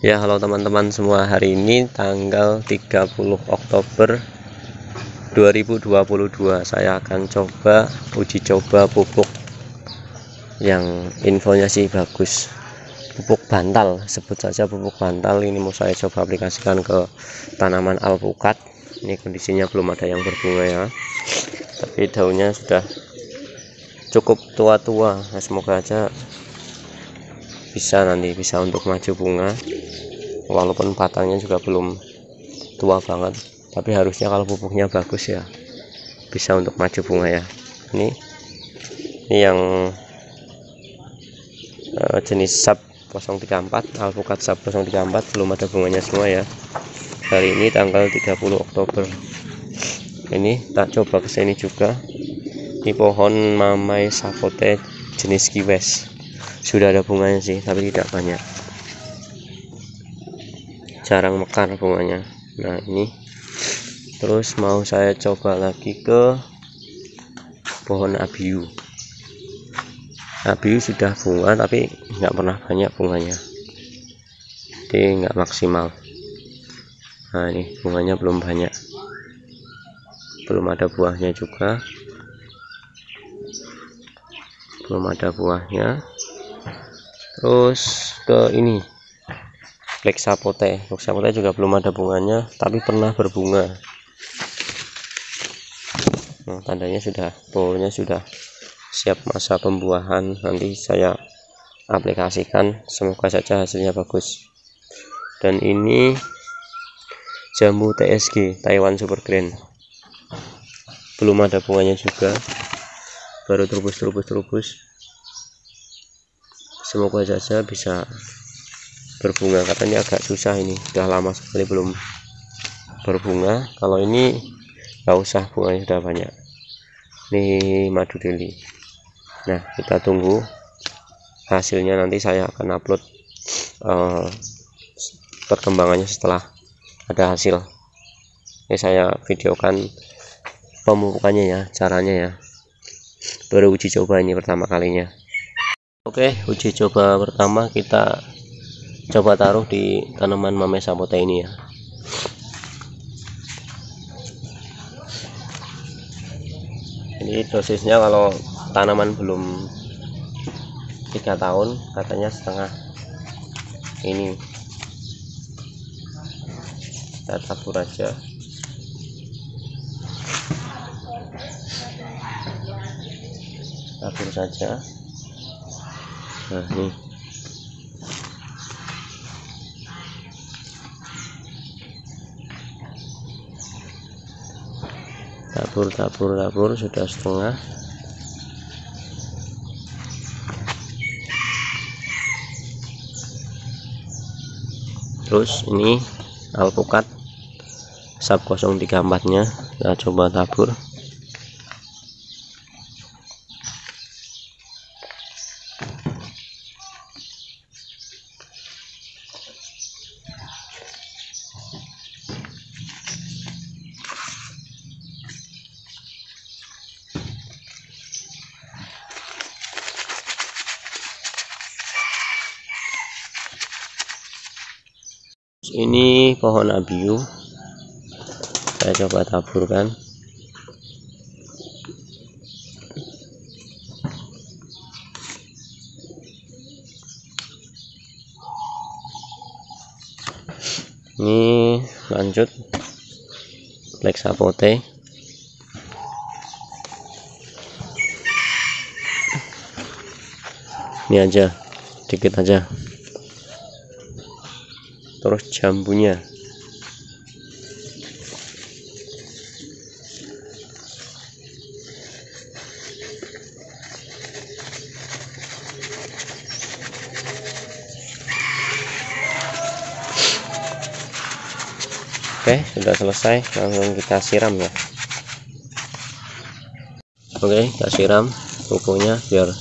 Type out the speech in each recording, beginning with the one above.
Ya halo teman-teman semua. Hari ini tanggal 30 Oktober 2022 saya akan coba uji coba pupuk yang infonya sih bagus. Pupuk bantal sebut saja pupuk bantal. Ini mau saya coba aplikasikan ke tanaman alpukat. Ini kondisinya belum ada yang berbunga ya. Tapi daunnya sudah cukup tua-tua. Nah, semoga aja bisa nanti bisa untuk maju bunga. Walaupun batangnya juga belum tua banget tapi harusnya kalau pupuknya bagus ya bisa untuk maju bunga ya. Ini ini yang uh, jenis sub 034 alpukat sub 034 belum ada bunganya semua ya. Hari ini tanggal 30 Oktober. Ini tak coba ke sini juga. Ini pohon mamai sapote jenis kiwes sudah ada bunganya sih tapi tidak banyak. Jarang mekar bunganya. Nah ini. Terus mau saya coba lagi ke pohon abiu. Abiu sudah bunga tapi nggak pernah banyak bunganya. Jadi nggak maksimal. Nah ini bunganya belum banyak. Belum ada buahnya juga. Belum ada buahnya terus ke ini Lexapote Lexapote juga belum ada bunganya tapi pernah berbunga. Nah, tandanya sudah pohonnya sudah siap masa pembuahan. Nanti saya aplikasikan semoga saja hasilnya bagus. Dan ini jambu TSG Taiwan Super Green belum ada bunganya juga. Baru terubus-terubus-terubus semoga saja bisa berbunga. Katanya agak susah ini. Sudah lama sekali belum berbunga. Kalau ini nggak usah bunganya sudah banyak. Ini madu deli. Nah kita tunggu hasilnya. Nanti saya akan upload uh, perkembangannya setelah ada hasil. Ini saya videokan pemupukannya ya caranya ya. Baru uji coba ini pertama kalinya oke uji coba pertama kita coba taruh di tanaman mame sapote ini ya. Ini dosisnya kalau tanaman belum tiga tahun katanya setengah ini. Kita tabur aja. Tabur saja nah ini tabur tabur tabur sudah setengah. Terus ini alpukat sub 034 nya kita coba tabur ini pohon abiu. Saya coba taburkan. Ini lanjut. Black sapote. Ini aja dikit aja terus jambunya. Oke sudah selesai. Langsung kita siram ya. Oke kita siram pupuknya biar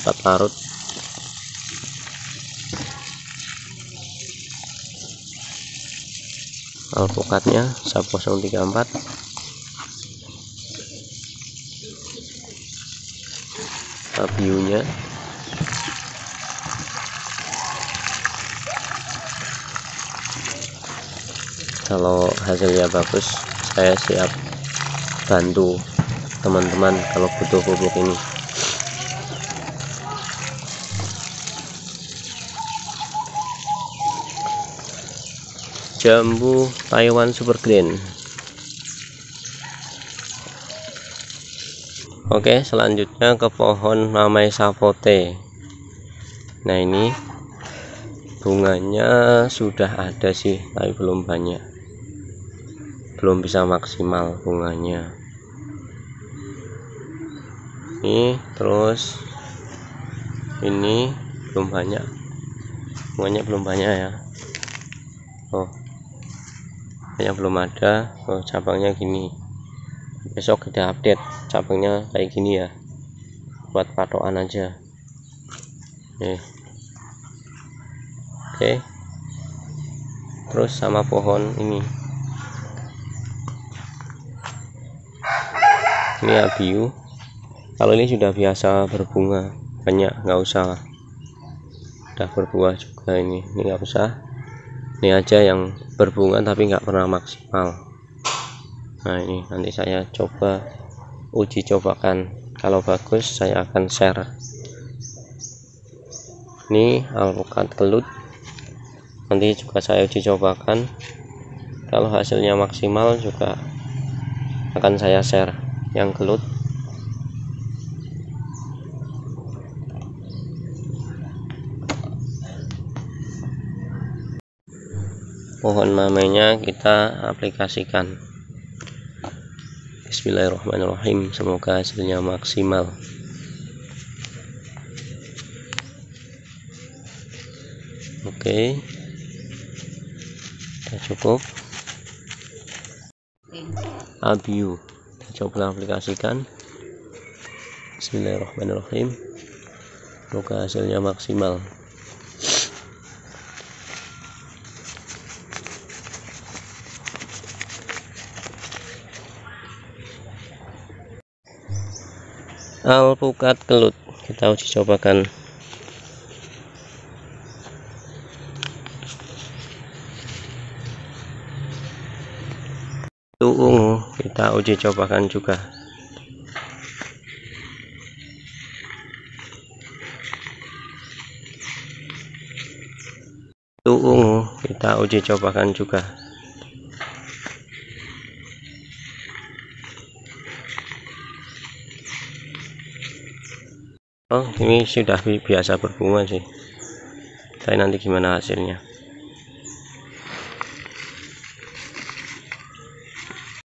cepat larut alpukatnya sub 034 view nya kalau hasilnya bagus saya siap bantu teman-teman kalau butuh pupuk ini. Jambu Taiwan Super Green. Oke selanjutnya ke pohon namai sapote. Nah ini bunganya sudah ada sih tapi belum banyak. Belum bisa maksimal bunganya. Ini terus ini belum banyak. Bunganya belum banyak ya. Oh yang belum ada oh, cabangnya gini. Besok kita update cabangnya kayak gini ya. Buat patokan aja. Nih oke. Terus sama pohon ini. Ini abiu kalau ini sudah biasa berbunga banyak nggak usah. Udah berbuah juga ini. Ini nggak usah ini aja yang berbunga tapi nggak pernah maksimal. Nah ini nanti saya coba uji cobakan. Kalau bagus saya akan share. Ini alpukat kelut. Nanti juga saya uji cobakan. Kalau hasilnya maksimal juga akan saya share yang kelut pohon mamenya kita aplikasikan. Bismillahirrahmanirrahim. Semoga hasilnya maksimal. Oke. Sudah cukup. Abiu coba aplikasikan. Bismillahirrahmanirrahim. Semoga hasilnya maksimal alpukat kelut. Kita uji cobakan. Itu ungu kita uji cobakan juga. Itu ungu kita uji cobakan juga Oh ini sudah biasa berbunga sih. Tapi nanti gimana hasilnya